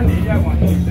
看你一下，往右。